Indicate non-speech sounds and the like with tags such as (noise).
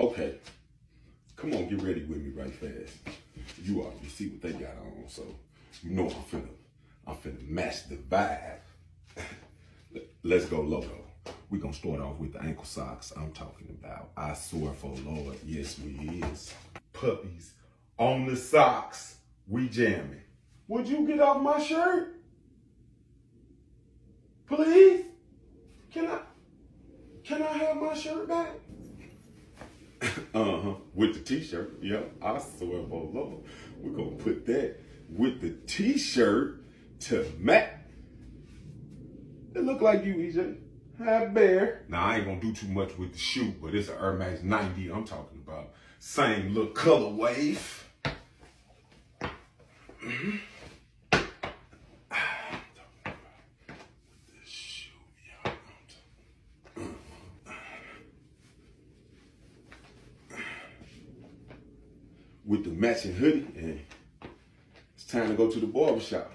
Okay. Come on, get ready with me right fast. You already see what they got on, so you know I'm finna, I'm finna match the vibe. (laughs) Let's go logo. we gonna start off with the ankle socks I'm talking about. I swear for Lord, yes we is. Puppies on the socks, we jamming. Would you get off my shirt? Please? Can I, can I have my shirt back? Uh-huh. With the t-shirt. Yep. I swear for Lord. We're gonna put that with the t-shirt to match. It look like you, EJ. Hi, bear. Now, I ain't gonna do too much with the shoe, but it's an Air Max 90 I'm talking about. Same little colorway. Mm-hmm. (clears throat) with the matching hoodie and it's time to go to the barber shop.